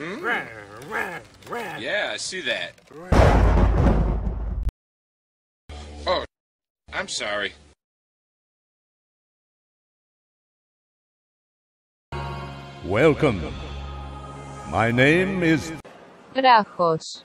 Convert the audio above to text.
Hmm? Yeah, I see that. Oh, I'm sorry. Welcome. My name is Βράχος.